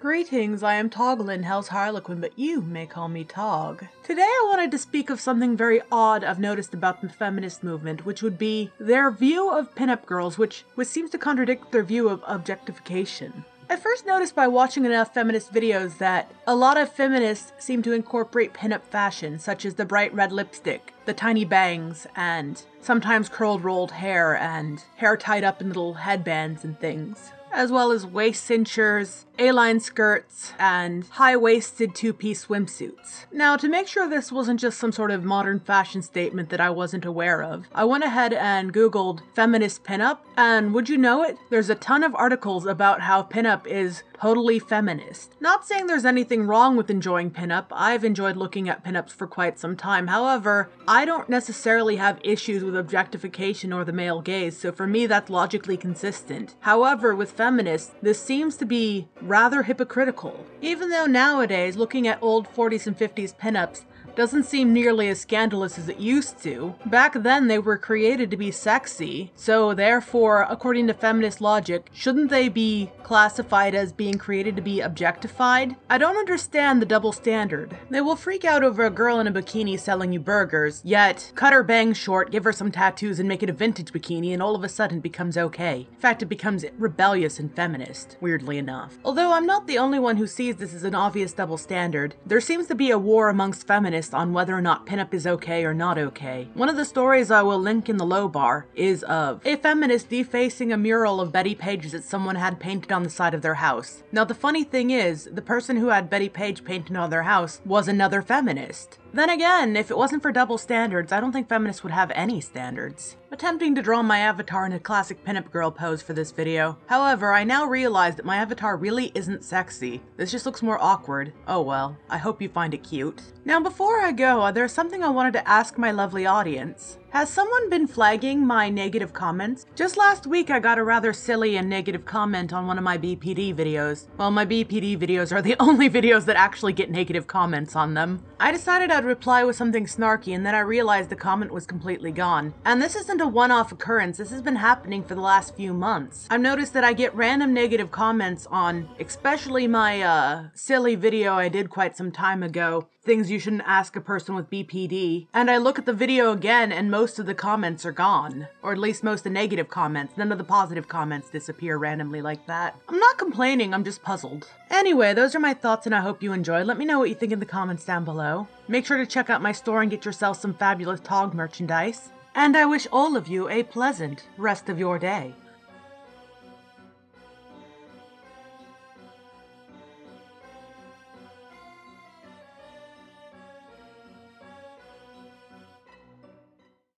Greetings, I am Togling, Hell's Harlequin, but you may call me Tog. Today I wanted to speak of something very odd I've noticed about the feminist movement, which would be their view of pinup girls, which, which seems to contradict their view of objectification. I first noticed by watching enough feminist videos that a lot of feminists seem to incorporate pinup fashion, such as the bright red lipstick, the tiny bangs, and sometimes curled rolled hair, and hair tied up in little headbands and things as well as waist cinchers, A-line skirts, and high-waisted two-piece swimsuits. Now, to make sure this wasn't just some sort of modern fashion statement that I wasn't aware of, I went ahead and googled feminist pinup, and would you know it? There's a ton of articles about how pinup is totally feminist. Not saying there's anything wrong with enjoying pinup, I've enjoyed looking at pinups for quite some time. However, I don't necessarily have issues with objectification or the male gaze, so for me that's logically consistent. However, with feminists, this seems to be rather hypocritical. Even though nowadays, looking at old 40s and 50s pinups, doesn't seem nearly as scandalous as it used to. Back then, they were created to be sexy, so therefore, according to feminist logic, shouldn't they be classified as being created to be objectified? I don't understand the double standard. They will freak out over a girl in a bikini selling you burgers, yet cut her bangs short, give her some tattoos, and make it a vintage bikini, and all of a sudden it becomes okay. In fact, it becomes rebellious and feminist, weirdly enough. Although I'm not the only one who sees this as an obvious double standard, there seems to be a war amongst feminists on whether or not pinup is okay or not okay. One of the stories I will link in the low bar is of a feminist defacing a mural of Bettie Page that someone had painted on the side of their house. Now the funny thing is, the person who had Bettie Page painted on their house was another feminist. Then again, if it wasn't for double standards, I don't think feminists would have any standards. Attempting to draw my avatar in a classic pinup girl pose for this video. However, I now realize that my avatar really isn't sexy. This just looks more awkward. Oh well, I hope you find it cute. Now before I go, uh, there's something I wanted to ask my lovely audience. Has someone been flagging my negative comments? Just last week I got a rather silly and negative comment on one of my BPD videos. Well, my BPD videos are the only videos that actually get negative comments on them. I decided I'd reply with something snarky and then I realized the comment was completely gone. And this isn't a one-off occurrence, this has been happening for the last few months. I've noticed that I get random negative comments on especially my uh, silly video I did quite some time ago, things you shouldn't ask a person with BPD. And I look at the video again and most of the comments are gone. Or at least most of the negative comments. None of the positive comments disappear randomly like that. I'm not complaining, I'm just puzzled. Anyway, those are my thoughts and I hope you enjoyed. Let me know what you think in the comments down below. Make sure to check out my store and get yourself some fabulous Tog merchandise. And I wish all of you a pleasant rest of your day.